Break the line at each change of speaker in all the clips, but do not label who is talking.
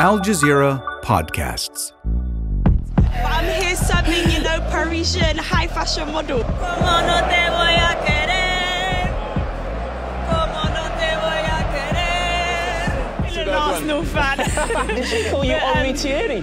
Al Jazeera Podcasts.
I'm here subbing, you know, Parisian high fashion model. Still an Arsenal fan.
Did she call you
But, um,
Henri Thierry?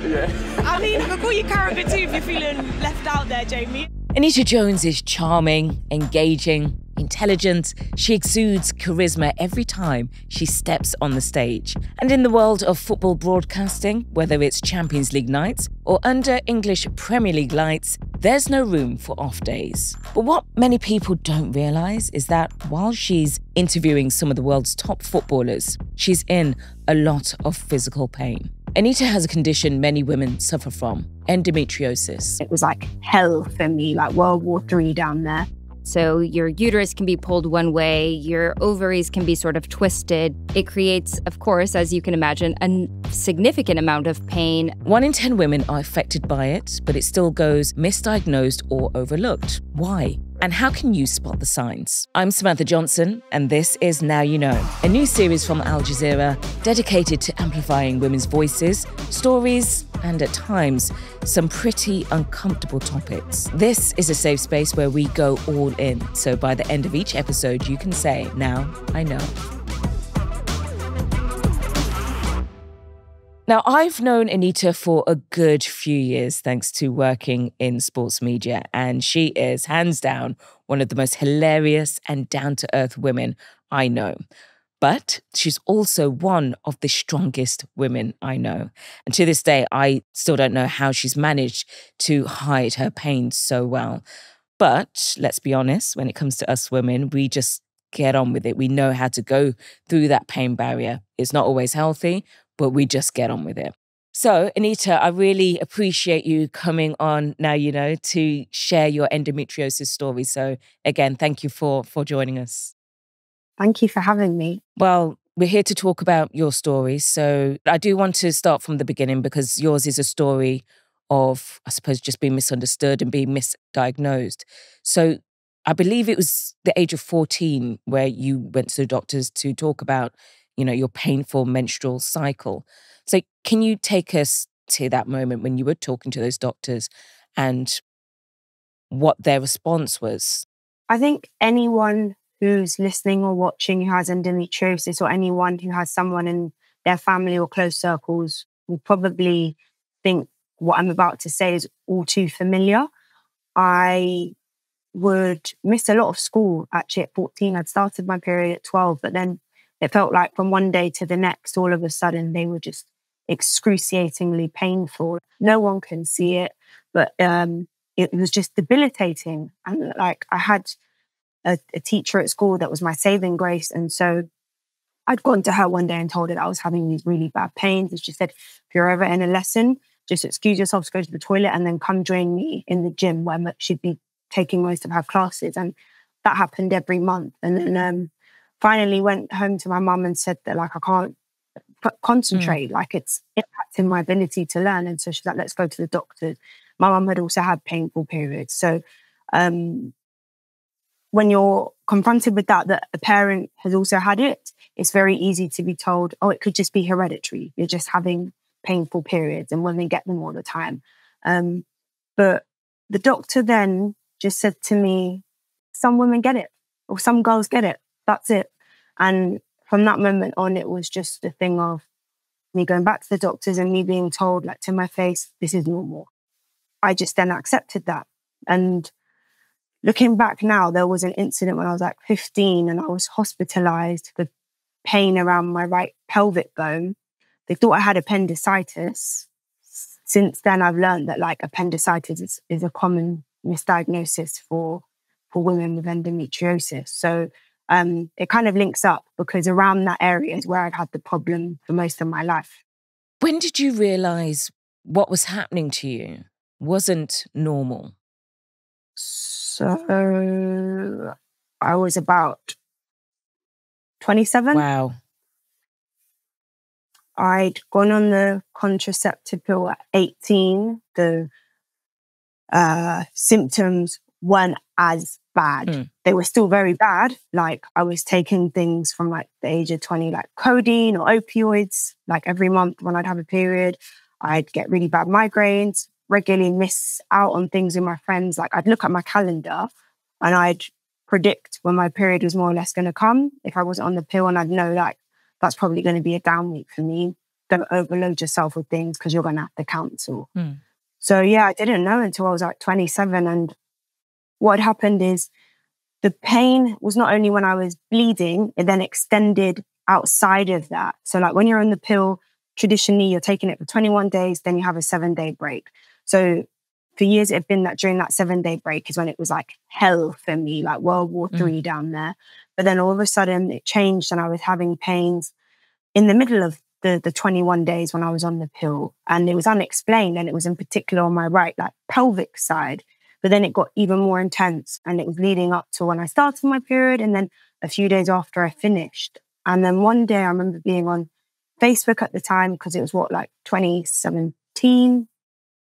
I mean, I could call you Carragher too if you're feeling left out there, Jamie.
Anita Jones is charming, engaging, intelligent. She exudes charisma every time she steps on the stage. And in the world of football broadcasting, whether it's Champions League nights or under English Premier League lights, there's no room for off days. But what many people don't realise is that while she's interviewing some of the world's top footballers, she's in a lot of physical pain. Anita has a condition many women suffer from endometriosis.
It was like hell for me, like World War Three down there.
So your uterus can be pulled one way, your ovaries can be sort of twisted. It creates, of course, as you can imagine, a significant amount of pain.
One in 10 women are affected by it, but it still goes misdiagnosed or overlooked. Why? And how can you spot the signs? I'm Samantha Johnson, and this is Now You Know, a new series from Al Jazeera dedicated to amplifying women's voices, stories, and at times, some pretty uncomfortable topics. This is a safe space where we go all in. So by the end of each episode, you can say, Now I know. Now, I've known Anita for a good few years thanks to working in sports media, and she is hands down one of the most hilarious and down to earth women I know. But she's also one of the strongest women I know. And to this day, I still don't know how she's managed to hide her pain so well. But let's be honest, when it comes to us women, we just get on with it. We know how to go through that pain barrier. It's not always healthy, but we just get on with it. So, Anita, I really appreciate you coming on now, you know, to share your endometriosis story. So, again, thank you for for joining us.
Thank you for having me.
Well, we're here to talk about your story. So, I do want to start from the beginning because yours is a story of, I suppose, just being misunderstood and being misdiagnosed. So, I believe it was the age of 14 where you went to the doctors to talk about, you know, your painful menstrual cycle. So can you take us to that moment when you were talking to those doctors and what their response was?
I think anyone who's listening or watching who has endometriosis or anyone who has someone in their family or close circles will probably think what I'm about to say is all too familiar. I would miss a lot of school actually at 14. I'd started my period at 12, but then it felt like from one day to the next, all of a sudden they were just excruciatingly painful. No one can see it, but um, it was just debilitating. And like I had a, a teacher at school that was my saving grace. And so I'd gone to her one day and told her that I was having these really bad pains. And she said, if you're ever in a lesson, just excuse yourself to go to the toilet and then come join me in the gym where she'd be taking most of her classes. And that happened every month. And then um, finally went home to my mum and said that like I can't c- concentrate, like it's impacting my ability to learn. And so she's like, let's go to the doctor. My mum had also had painful periods. So um, when you're confronted with that, that a parent has also had it, it's very easy to be told, oh, it could just be hereditary. You're just having painful periods and women get them all the time. Um, but the doctor then just said to me, some women get it or some girls get it. That's it. And from that moment on, it was just a thing of me going back to the doctors and me being told, like to my face, this is normal. I just then accepted that. And looking back now, there was an incident when I was like 15 and I was hospitalized for pain around my right pelvic bone. They thought I had appendicitis. Since then, I've learned that like appendicitis is, is a common misdiagnosis for for women with endometriosis. So um, it kind of links up because around that area is where I've had the problem for most of my life.
When did you realize what was happening to you wasn't normal?
So I was about 27.
Wow.
I'd gone on the contraceptive pill at 18. The uh, symptoms weren't as bad.
Mm.
They were still very bad. Like I was taking things from like the age of 20, like codeine or opioids, like every month when I'd have a period. I'd get really bad migraines, regularly miss out on things with my friends. Like I'd look at my calendar and I'd predict when my period was more or less going to come. If I wasn't on the pill and I'd know like that's probably going to be a down week for me. Don't overload yourself with things because you're going to have to cancel.
Mm.
So yeah, I didn't know until I was like 27. And what happened is the pain was not only when I was bleeding, it then extended outside of that. So like when you're on the pill, traditionally you're taking it for 21 days, then you have a seven day break. So for years it had been that during that seven day break is when it was like hell for me, like World War
Mm.
Three down there. But then all of a sudden it changed and I was having pains in the middle of the, the 21 days when I was on the pill. And it was unexplained. And it was in particular on my right, like pelvic side. But then it got even more intense and it was leading up to when I started my period and then a few days after I finished. And then one day I remember being on Facebook at the time because it was what, like 2017.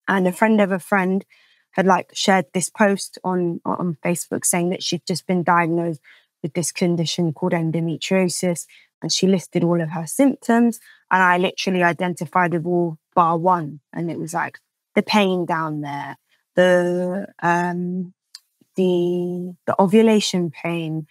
And a friend of a friend had like shared this post on, on Facebook saying that she'd just been diagnosed with this condition called endometriosis. And she listed all of her symptoms. And I literally identified with all bar one. And it was like the pain down there, the um the the ovulation pain,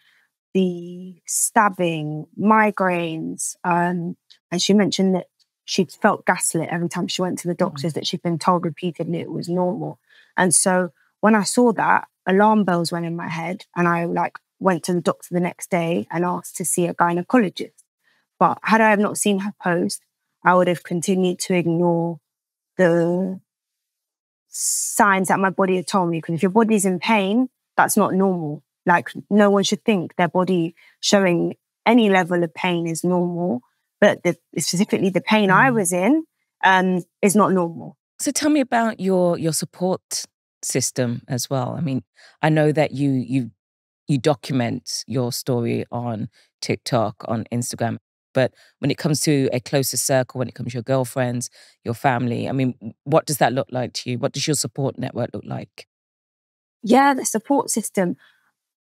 the stabbing, migraines. Um, and she mentioned that she'd felt gaslit every time she went to the doctors, that she'd been told repeatedly it was normal. And so when I saw that, alarm bells went in my head, and I like went to the doctor the next day and asked to see a gynecologist. But had I have not seen her post, I would have continued to ignore the signs that my body had told me. Because if your body's in pain, that's not normal. Like no one should think their body showing any level of pain is normal, but the, specifically the pain I
Mm.
was in um, is not normal.
So tell me about your your support system as well. I mean, I know that you you you document your story on TikTok, on Instagram, but when it comes to a closer circle, when it comes to your girlfriends, your family, I mean, what does that look like to you? What does your support network look like?
yeah, the support system,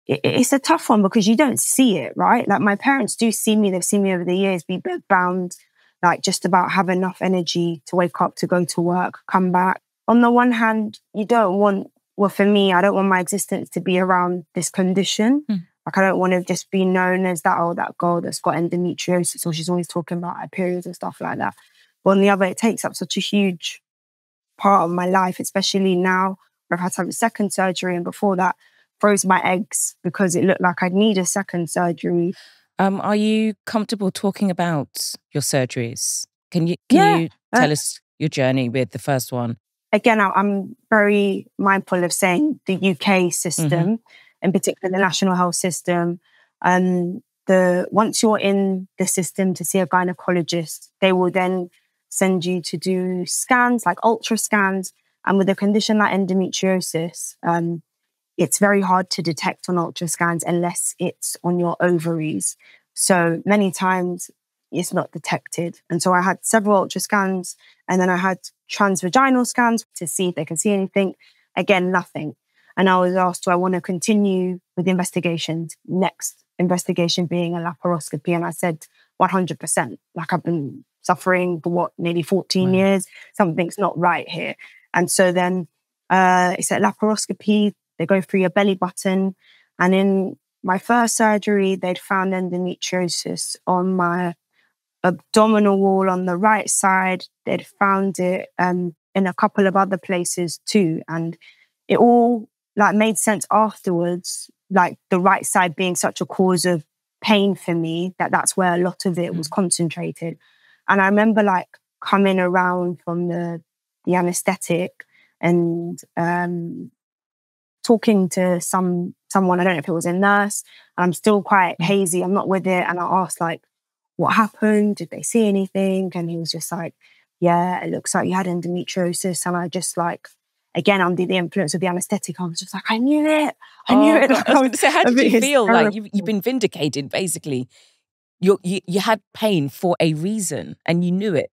it's a tough one because you don't see it, right? Like my parents do see me, they've seen me over the years be bound, like just about have enough energy to wake up, to go to work, come back. On the one hand, you don't want, well, for me, I don't want my existence to be around this condition.
Mm.
Like I don't want to just be known as that, oh, that girl that's got endometriosis, or she's always talking about her periods and stuff like that. But on the other, it takes up such a huge part of my life, especially now where I've had to have a second surgery. And before that, froze my eggs because it looked like I'd need a second surgery.
Um, are you comfortable talking about your surgeries? Can you can
Yeah,
you
uh,
tell us your journey with the first one?
Again, I'm very mindful of saying the UK system, in particular the national health system. Um, the once you're in the system to see a gynecologist, they will then send you to do scans like ultra scans. And with a condition like endometriosis, um, it's very hard to detect on ultra scans unless it's on your ovaries. So many times it's not detected. And so I had several ultra scans and then I had transvaginal scans to see if they can see anything. Again, nothing. And I was asked, do I want to continue with investigations? Next investigation being a laparoscopy. And I said, 100%. Like I've been suffering for what, nearly 14
Wow.
years? Something's not right here. And so then uh, it's a laparoscopy. They go through your belly button. And in my first surgery, they'd found endometriosis on my abdominal wall on the right side. They'd found it um, in a couple of other places too. And it all like made sense afterwards, like the right side being such a cause of pain for me, that that's where a lot of it was concentrated. And I remember like coming around from the the anesthetic and um, talking to some someone. I don't know if it was a nurse. And I'm still quite hazy. I'm not with it. And I asked like, "What happened? Did they see anything?" And he was just like, "Yeah, it looks like you had endometriosis." And I just like, again, under the influence of the anesthetic, I was just like, "I knew it. I knew
Oh,
it."
God. I was say, how did you feel? Like you've, you've been vindicated, basically. You, you you had pain for a reason, and you knew it.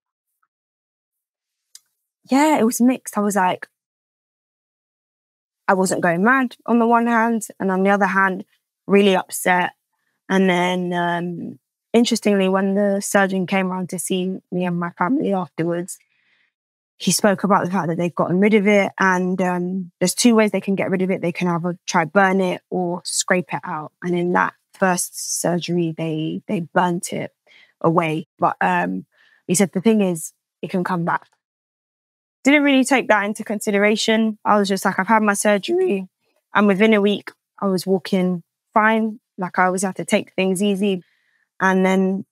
yeah, it was mixed. I was like, I wasn't going mad on the one hand, and on the other hand, really upset. And then, um, interestingly, when the surgeon came around to see me and my family afterwards, he spoke about the fact that they've gotten rid of it. And um, there's two ways they can get rid of it. They can either try burn it or scrape it out. And in that first surgery, they they burnt it away. But um, he said the thing is, it can come back. Didn't really take that into consideration. I was just like, I've had my surgery, and within a week, I was walking fine. Like I always had to take things easy, and then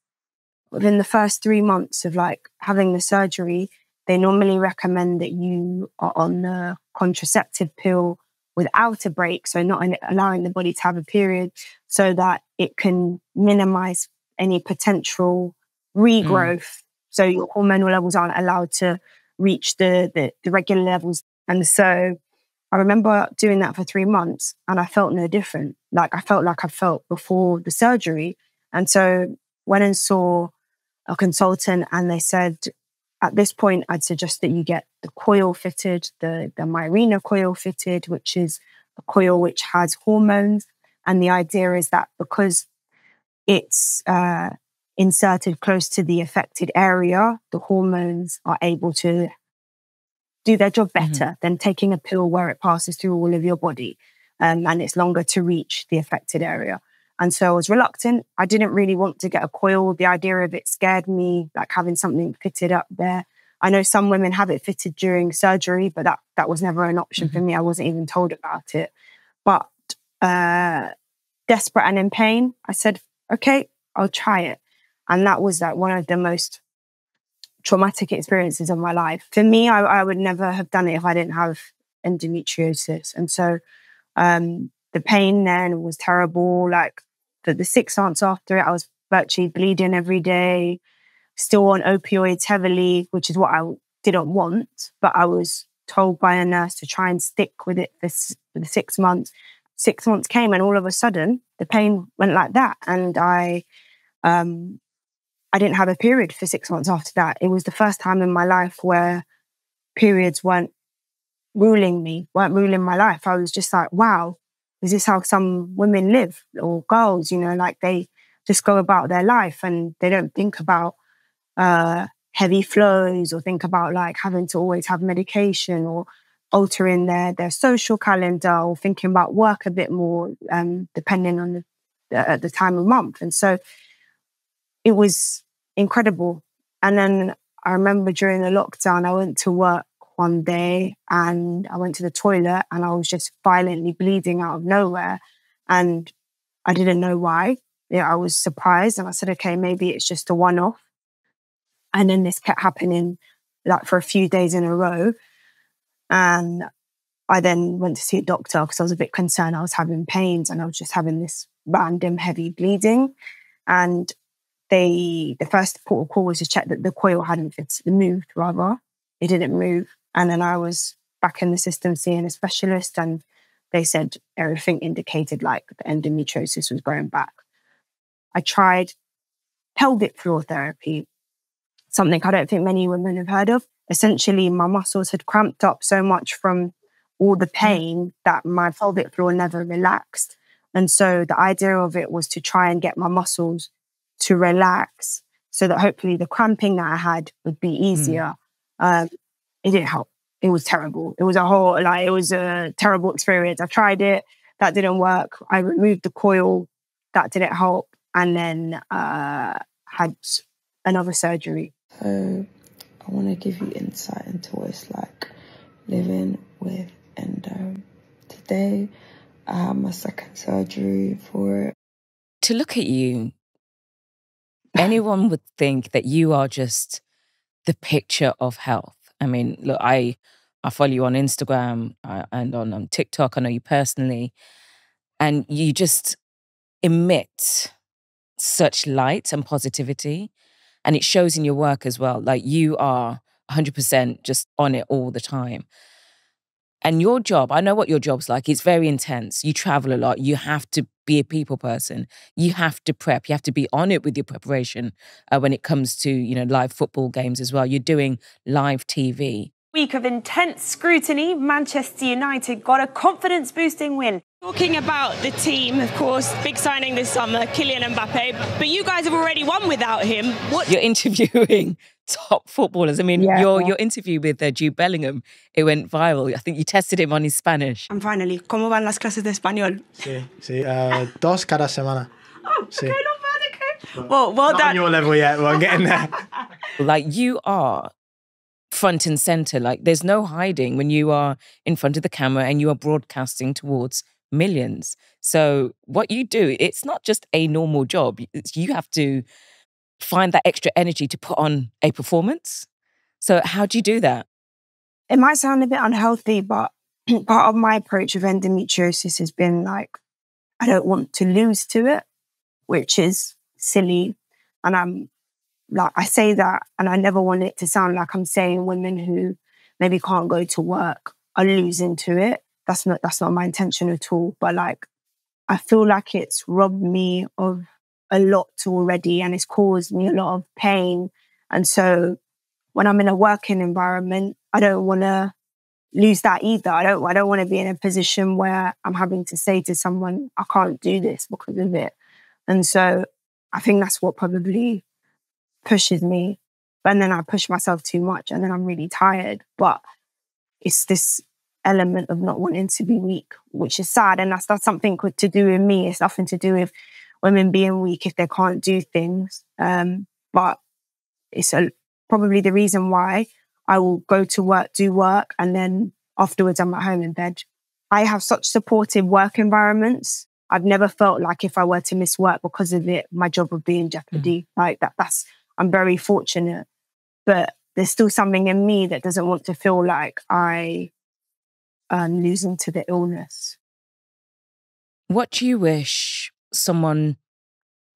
within the first three months of like having the surgery, they normally recommend that you are on the contraceptive pill without a break, so not allowing the body to have a period, so that it can minimize any potential regrowth. Mm. So your hormonal levels aren't allowed to reach the, the, the regular levels. And so I remember doing that for three months and I felt no different. Like I felt like I felt before the surgery. And so went and saw a consultant and they said, at this point, I'd suggest that you get the coil fitted, the, the Mirena coil fitted, which is a coil which has hormones. And the idea is that because it's uh, inserted close to the affected area, the hormones are able to do their job mm-hmm. better mm-hmm. than taking a pill where it passes through all of your body um, and it's longer to reach the affected area. And so I was reluctant. I didn't really want to get a coil. The idea of it scared me, like having something fitted up there. I know some women have it fitted during surgery, but that that was never an option mm-hmm. for me. I wasn't even told about it. But uh, desperate and in pain, I said, okay, I'll try it. And that was like one of the most traumatic experiences of my life. For me, I, I would never have done it if I didn't have endometriosis. And so um, the pain then was terrible. Like for the six months after it, I was virtually bleeding every day, still on opioids heavily, which is what I didn't want. But I was told by a nurse to try and stick with it for, for the six months. Six months came, and all of a sudden, the pain went like that, and I, um, I didn't have a period for six months after that. It was the first time in my life where periods weren't ruling me, weren't ruling my life. I was just like, wow, is this how some women live or girls you know like they just go about their life and they don't think about uh, heavy flows or think about like having to always have medication or altering their their social calendar or thinking about work a bit more um, depending on the, the, the time of month. And so it was incredible. And then i remember during the lockdown i went to work one day and I went to the toilet and I was just violently bleeding out of nowhere. And I didn't know why. Yeah, I was surprised and I said, okay, maybe it's just a one off. And then this kept happening like for a few days in a row. And I then went to see a doctor because I was a bit concerned. I was having pains and I was just having this random heavy bleeding. And they, the first port of call was to check that the coil hadn't moved, rather. It didn't move. And then I was back in the system seeing a specialist, and they said everything indicated like the endometriosis was growing back. I tried pelvic floor therapy, something I don't think many women have heard of. Essentially, my muscles had cramped up so much from all the mm. pain that my pelvic floor never relaxed. And so the idea of it was to try and get my muscles to relax so that hopefully the cramping that I had would be mm. easier. Mm. Um, it didn't help. It was terrible. It was a whole like it was a terrible experience. I tried it, that didn't work. I removed the coil, that didn't help, and then uh, had another surgery.
So I want to give you insight into what it's like living with endo. Today, I had my second surgery for it.
To look at you, anyone would think that you are just the picture of health. I mean, look, I I follow you on Instagram uh, and on, on TikTok. I know you personally, and you just emit such light and positivity, and it shows in your work as well. Like you are 100% just on it all the time. And your job, I know what your job's like. It's very intense. You travel a lot. You have to be a people person. You have to prep. You have to be on it with your preparation uh, when it comes to, you know, live football games as well. You're doing live TV.
Week of intense scrutiny, Manchester United got a confidence boosting win. Talking about the team, of course, big signing this summer, Kylian Mbappe, but you guys have already won without him. What
You're interviewing top footballers. I mean,
Yeah.
your your interview with uh, Jude Bellingham, it went viral. I think you tested him on his Spanish.
And finally, ¿cómo van las clases de español?
Sí, sí. Uh, dos cada semana.
Oh,
Sí.
okay, not bad, okay. Well, well
Not
done.
on your level yet, but I'm getting there.
Like you are front and center. Like there's no hiding when you are in front of the camera and you are broadcasting towards millions. So what you do, it's not just a normal job. It's, you have to find that extra energy to put on a performance. So how do you do that?
it might sound a bit unhealthy, but part of my approach of endometriosis has been like, I don't want to lose to it, which is silly. And I'm like, I say that, and I never want it to sound like I'm saying women who maybe can't go to work are losing to it. That's not that's not my intention at all. But like, I feel like it's robbed me of a lot already, and it's caused me a lot of pain. And so, when I'm in a working environment, I don't want to lose that either. I don't I don't want to be in a position where I'm having to say to someone, I can't do this because of it. And so I think that's what probably pushes me. And then I push myself too much and then I'm really tired. But it's this element of not wanting to be weak, which is sad. And that's that's something to do with me. It's nothing to do with women being weak if they can't do things. Um, but it's a, probably the reason why I will go to work, do work, and then afterwards I'm at home in bed. I have such supportive work environments. I've never felt like if I were to miss work because of it, my job would be in jeopardy. Like that, that's, I'm very fortunate. But there's still something in me that doesn't want to feel like I am losing to the illness.
What do you wish someone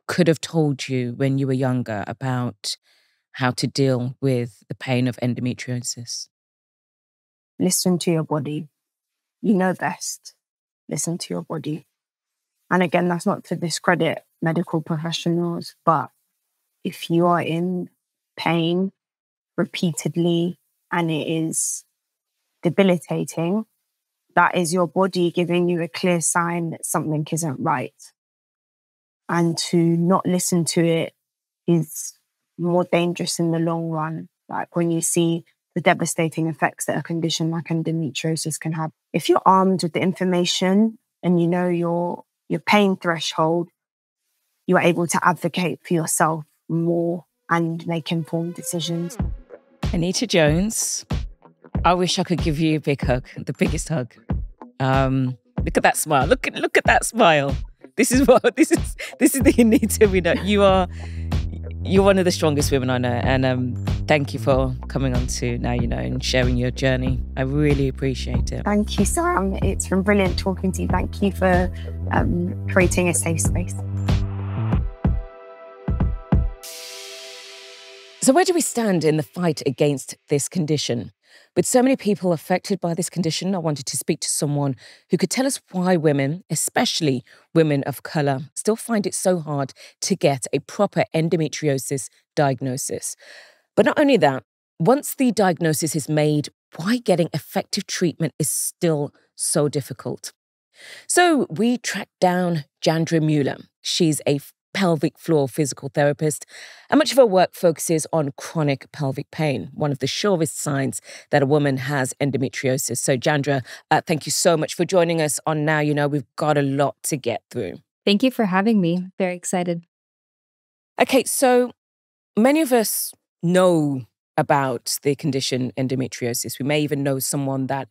could have told you when you were younger about how to deal with the pain of endometriosis?
listen to your body. You know best. Listen to your body. And again, that's not to discredit medical professionals, but if you are in pain repeatedly and it is debilitating, that is your body giving you a clear sign that something isn't right. And to not listen to it is more dangerous in the long run. Like when you see the devastating effects that a condition like endometriosis can have. If you're armed with the information and you know your your pain threshold, you are able to advocate for yourself more and make informed decisions.
Anita Jones, I wish I could give you a big hug, the biggest hug. Um, look at that smile. Look at look at that smile. This is what this is. This is the Anita we know. You are you're one of the strongest women I know, and um, thank you for coming on to Now You Know and sharing your journey. I really appreciate it.
Thank you, Sam. It's been brilliant talking to you. Thank you for um, creating a safe space.
So, where do we stand in the fight against this condition? With so many people affected by this condition, I wanted to speak to someone who could tell us why women, especially women of colour, still find it so hard to get a proper endometriosis diagnosis. But not only that, once the diagnosis is made, why getting effective treatment is still so difficult. So we tracked down Jandra Mueller. She's a pelvic floor physical therapist, and much of her work focuses on chronic pelvic pain, one of the surest signs that a woman has endometriosis. So, Jandra, uh, thank you so much for joining us on Now You Know. We've got a lot to get through.
Thank you for having me. Very excited.
Okay, so many of us know about the condition endometriosis. We may even know someone that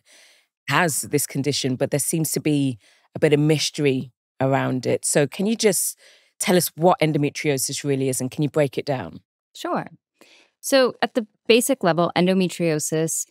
has this condition, but there seems to be a bit of mystery around it. So, can you just tell us what endometriosis really is and can you break it down?
Sure. So, at the basic level, endometriosis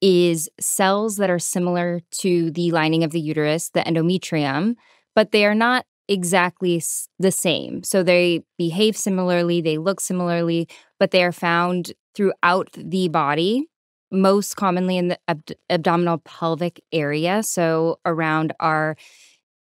is cells that are similar to the lining of the uterus, the endometrium, but they are not exactly the same. So, they behave similarly, they look similarly, but they are found throughout the body, most commonly in the abd- abdominal pelvic area. So, around our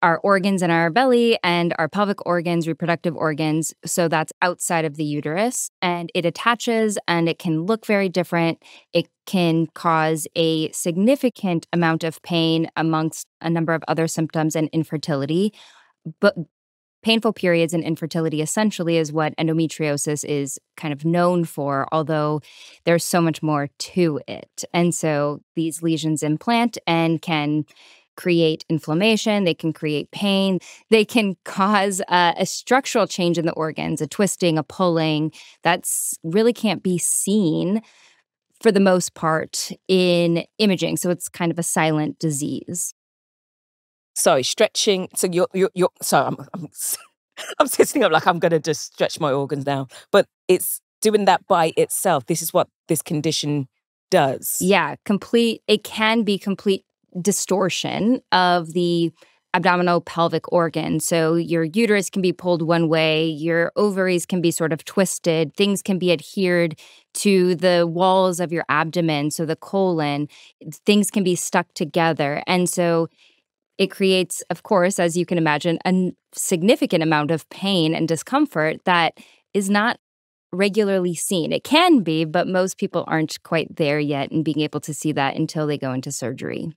our organs in our belly and our pelvic organs, reproductive organs. So that's outside of the uterus and it attaches and it can look very different. It can cause a significant amount of pain amongst a number of other symptoms and infertility. But painful periods and infertility essentially is what endometriosis is kind of known for, although there's so much more to it. And so these lesions implant and can create inflammation, they can create pain, they can cause uh, a structural change in the organs, a twisting, a pulling that's really can't be seen for the most part in imaging. So it's kind of a silent disease.
Sorry, stretching. So you're you're, you're sorry, I'm, I'm I'm sitting up like I'm going to just stretch my organs now, but it's doing that by itself. This is what this condition does.
Yeah, complete. It can be complete distortion of the abdominal pelvic organ. So your uterus can be pulled one way, your ovaries can be sort of twisted, things can be adhered to the walls of your abdomen, so the colon, things can be stuck together. And so it creates, of course, as you can imagine, a significant amount of pain and discomfort that is not regularly seen. It can be, but most people aren't quite there yet and being able to see that until they go into surgery.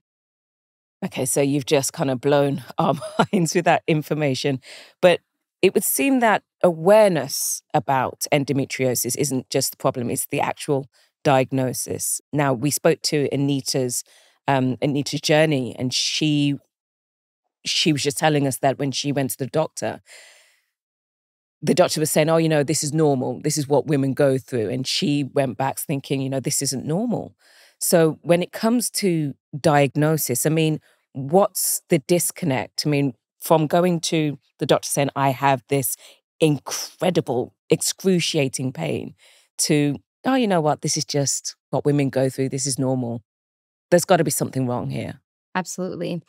Okay, so you've just kind of blown our minds with that information. But it would seem that awareness about endometriosis isn't just the problem, it's the actual diagnosis. Now, we spoke to Anita's um, Anita's journey, and she she was just telling us that when she went to the doctor, the doctor was saying, Oh, you know, this is normal. This is what women go through. And she went back thinking, you know, this isn't normal. So when it comes to diagnosis, I mean, what's the disconnect? I mean, from going to the doctor saying, I have this incredible, excruciating pain, to, oh, you know what, this is just what women go through, this is normal. There's got to be something wrong here.
Absolutely.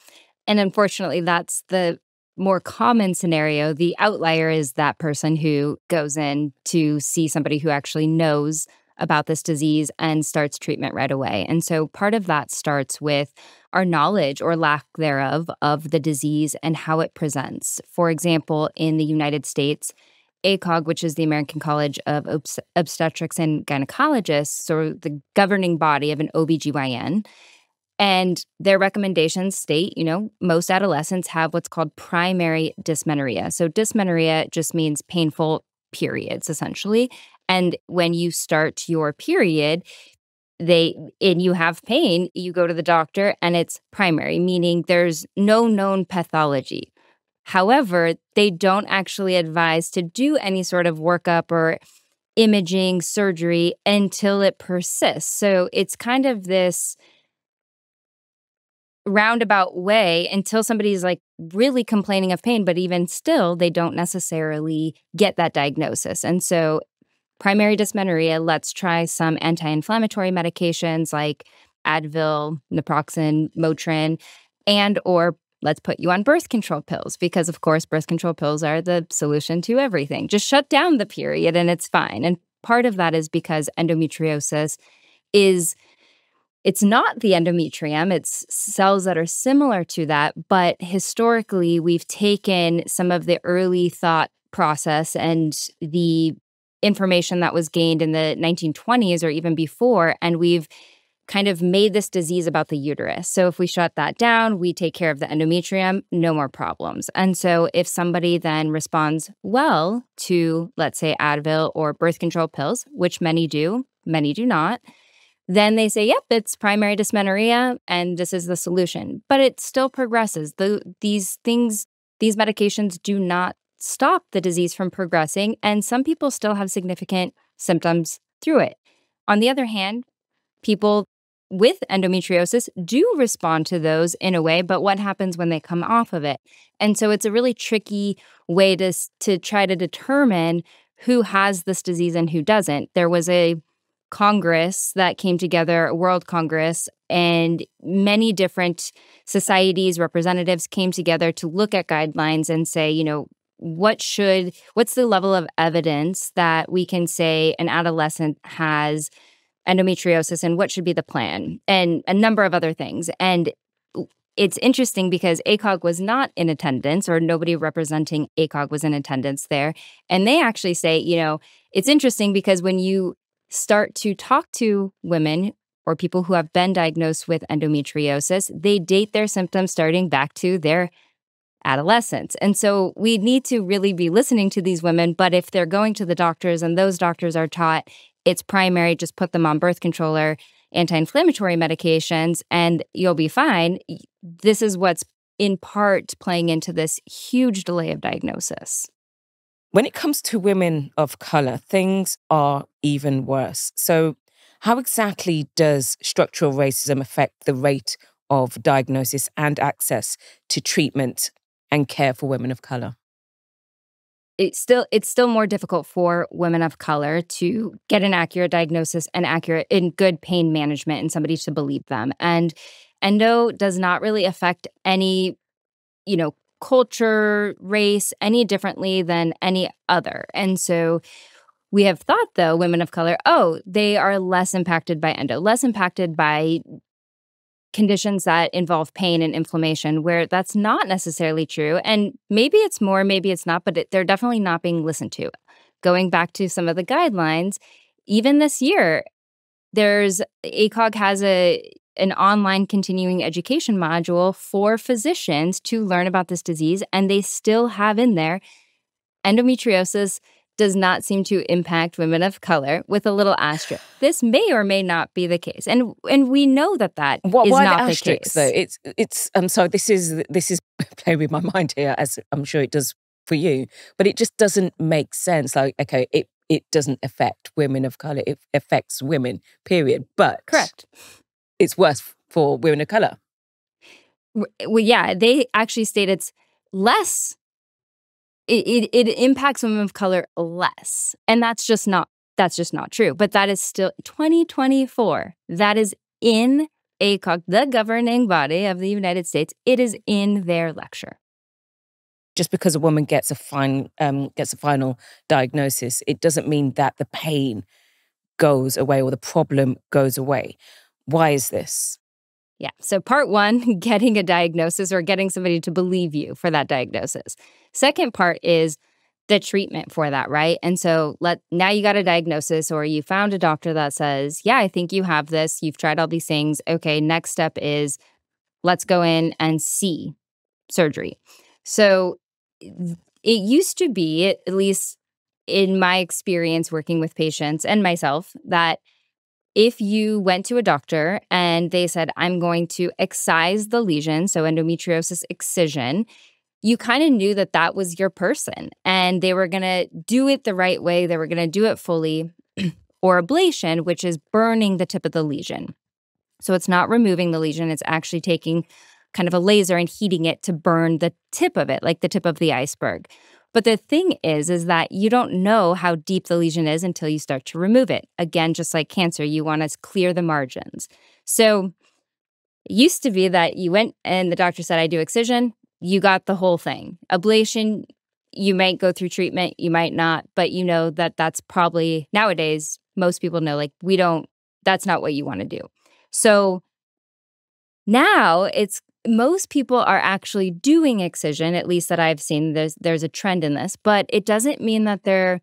And unfortunately, that's the more common scenario. The outlier is that person who goes in to see somebody who actually knows about this disease and starts treatment right away. And so part of that starts with our knowledge or lack thereof of the disease and how it presents. For example, in the United States, ACOG, which is the American College of Obst- Obstetrics and Gynecologists, or the governing body of an OBGYN, and their recommendations state, you know, most adolescents have what's called primary dysmenorrhea. So, dysmenorrhea just means painful periods, essentially. And when you start your period, they and you have pain, you go to the doctor and it's primary, meaning there's no known pathology. However, they don't actually advise to do any sort of workup or imaging surgery until it persists. So it's kind of this roundabout way until somebody's like really complaining of pain, but even still, they don't necessarily get that diagnosis. And so, primary dysmenorrhea, let's try some anti inflammatory medications like Advil, naproxen, Motrin, and or let's put you on birth control pills because of course birth control pills are the solution to everything. Just shut down the period and it's fine. And part of that is because endometriosis is it's not the endometrium, it's cells that are similar to that. But historically, we've taken some of the early thought process and the information that was gained in the 1920s or even before, and we've kind of made this disease about the uterus. So if we shut that down, we take care of the endometrium, no more problems. And so if somebody then responds well to, let's say, Advil or birth control pills, which many do, many do not, then they say, yep, it's primary dysmenorrhea and this is the solution. But it still progresses. The, these things, these medications do not stop the disease from progressing. And some people still have significant symptoms through it. On the other hand, people with endometriosis do respond to those in a way, but what happens when they come off of it? And so it's a really tricky way to, to try to determine who has this disease and who doesn't. There was a Congress that came together, a World Congress, and many different societies, representatives came together to look at guidelines and say, you know, what should, what's the level of evidence that we can say an adolescent has endometriosis and what should be the plan, and a number of other things. And it's interesting because ACOG was not in attendance, or nobody representing ACOG was in attendance there. And they actually say, you know, it's interesting because when you start to talk to women or people who have been diagnosed with endometriosis, they date their symptoms starting back to their adolescence. And so we need to really be listening to these women. But if they're going to the doctors and those doctors are taught it's primary, just put them on birth control or anti inflammatory medications and you'll be fine. This is what's in part playing into this huge delay of diagnosis.
When it comes to women of color, things are even worse. So, how exactly does structural racism affect the rate of diagnosis and access to treatment and care for women of color?
It's still it's still more difficult for women of color to get an accurate diagnosis and accurate in good pain management and somebody to believe them. And endo does not really affect any, you know, culture, race any differently than any other. And so we have thought, though, women of color, oh, they are less impacted by endo, less impacted by conditions that involve pain and inflammation, where that's not necessarily true. And maybe it's more, maybe it's not, but it, they're definitely not being listened to. Going back to some of the guidelines, even this year, there's ACOG has a an online continuing education module for physicians to learn about this disease, and they still have in there endometriosis does not seem to impact women of color with a little asterisk. This may or may not be the case. And and we know that that
what,
is not
the asterisk,
case.
though? It's it's I'm sorry, this is this is playing with my mind here, as I'm sure it does for you, but it just doesn't make sense. Like, okay, it it doesn't affect women of color, it affects women, period. But
Correct.
it's worse for women of color.
Well, yeah, they actually state it's less. It, it it impacts women of color less, and that's just not that's just not true. But that is still 2024. That is in ACOG, the governing body of the United States. It is in their lecture.
Just because a woman gets a fine um, gets a final diagnosis, it doesn't mean that the pain goes away or the problem goes away. Why is this?
Yeah. So, part one, getting a diagnosis or getting somebody to believe you for that diagnosis. Second part is the treatment for that, right? And so, let now you got a diagnosis or you found a doctor that says, Yeah, I think you have this. You've tried all these things. Okay. Next step is let's go in and see surgery. So, it used to be, at least in my experience working with patients and myself, that if you went to a doctor and they said, I'm going to excise the lesion, so endometriosis excision, you kind of knew that that was your person and they were going to do it the right way. They were going to do it fully, or ablation, which is burning the tip of the lesion. So it's not removing the lesion, it's actually taking kind of a laser and heating it to burn the tip of it, like the tip of the iceberg. But the thing is, is that you don't know how deep the lesion is until you start to remove it. Again, just like cancer, you want to clear the margins. So it used to be that you went and the doctor said, I do excision, you got the whole thing. Ablation, you might go through treatment, you might not, but you know that that's probably nowadays, most people know, like, we don't, that's not what you want to do. So now it's most people are actually doing excision, at least that I've seen. There's there's a trend in this, but it doesn't mean that they're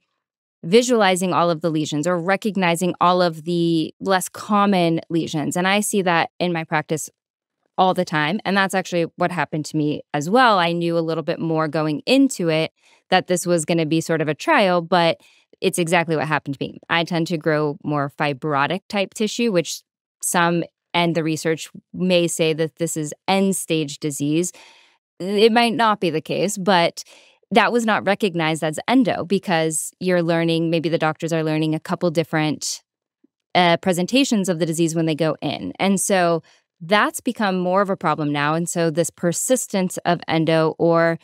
visualizing all of the lesions or recognizing all of the less common lesions. And I see that in my practice all the time. And that's actually what happened to me as well. I knew a little bit more going into it that this was going to be sort of a trial, but it's exactly what happened to me. I tend to grow more fibrotic type tissue, which some and the research may say that this is end stage disease. It might not be the case, but that was not recognized as endo because you're learning, maybe the doctors are learning a couple different uh, presentations of the disease when they go in. And so that's become more of a problem now. And so this persistence of endo, or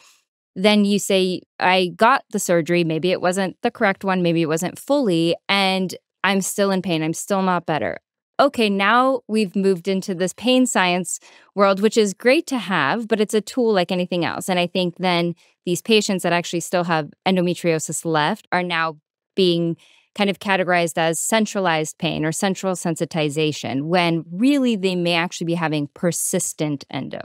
then you say, I got the surgery, maybe it wasn't the correct one, maybe it wasn't fully, and I'm still in pain, I'm still not better okay, now we've moved into this pain science world, which is great to have, but it's a tool like anything else. And I think then these patients that actually still have endometriosis left are now being kind of categorized as centralized pain or central sensitization when really they may actually be having persistent endo.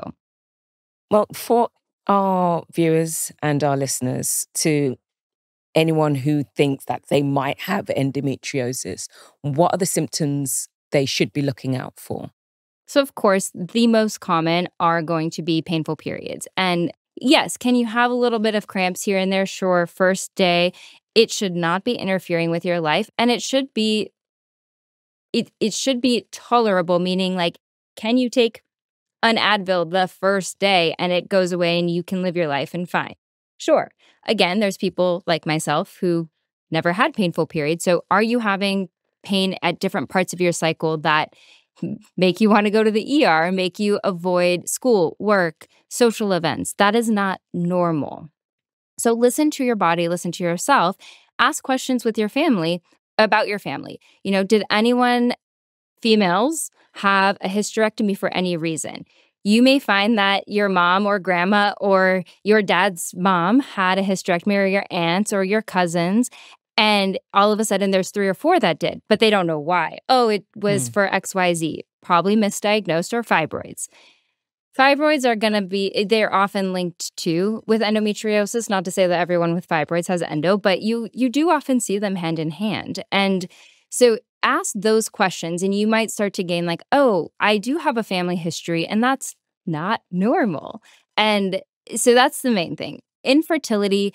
Well, for our viewers and our listeners to anyone who thinks that they might have endometriosis, what are the symptoms they should be looking out for?
So, of course, the most common are going to be painful periods. And yes, can you have a little bit of cramps here and there? Sure, first day. It should not be interfering with your life and it should be it it should be tolerable meaning like can you take an Advil the first day and it goes away and you can live your life and fine. Sure. Again, there's people like myself who never had painful periods. So are you having pain at different parts of your cycle that make you want to go to the ER, make you avoid school, work, social events. That is not normal. So listen to your body, listen to yourself, ask questions with your family about your family. You know, did anyone, females, have a hysterectomy for any reason? You may find that your mom or grandma or your dad's mom had a hysterectomy or your aunts or your cousins, and all of a sudden, there's three or four that did, but they don't know why. Oh, it was mm. for XYZ, probably misdiagnosed or fibroids. Fibroids are going to be, eh, they're often linked to with endometriosis. Not to say that everyone with fibroids has endo, but you you do often see them hand in hand. And so ask those questions, and you might start to gain, like, oh, I do have a family history, and that's not normal. And so that's the main thing. Infertility,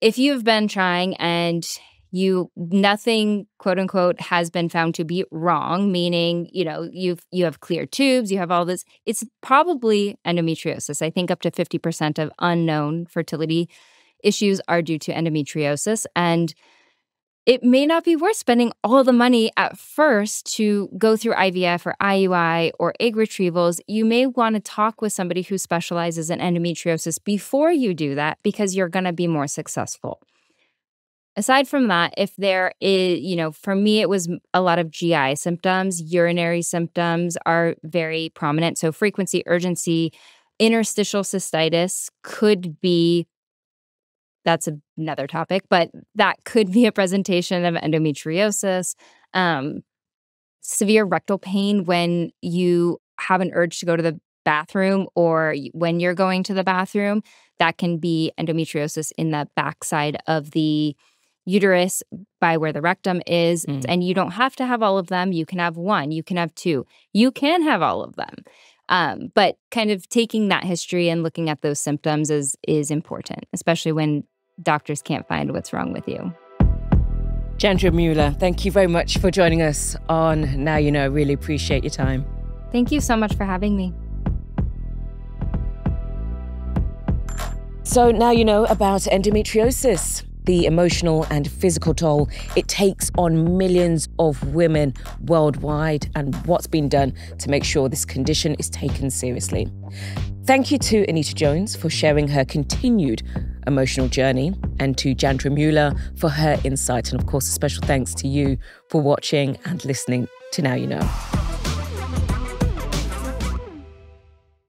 if you've been trying and you nothing quote unquote has been found to be wrong meaning you know you've you have clear tubes you have all this. It's probably endometriosis. I think up to 50% of unknown fertility issues are due to endometriosis and it may not be worth spending all the money at first to go through IVF or IUI or egg retrievals. You may want to talk with somebody who specializes in endometriosis before you do that because you're going to be more successful aside from that, if there is, you know, for me, it was a lot of GI symptoms, urinary symptoms are very prominent. So, frequency, urgency, interstitial cystitis could be. That's another topic, but that could be a presentation of endometriosis. Um, severe rectal pain when you have an urge to go to the bathroom or when you're going to the bathroom, that can be endometriosis in the backside of the uterus by where the rectum is. Mm. And you don't have to have all of them. You can have one, you can have two, you can have all of them. Um, but kind of taking that history and looking at those symptoms is is important, especially when doctors can't find what's wrong with you.
Jandra Mueller, thank you very much for joining us on Now You Know. I Really appreciate your time.
Thank you so much for having me.
So now you know about endometriosis the emotional and physical toll it takes on millions of women worldwide and what's been done to make sure this condition is taken seriously. Thank you to Anita Jones for sharing her continued emotional journey and to Jandra Mueller for her insight. And of course, a special thanks to you for watching and listening to Now You Know.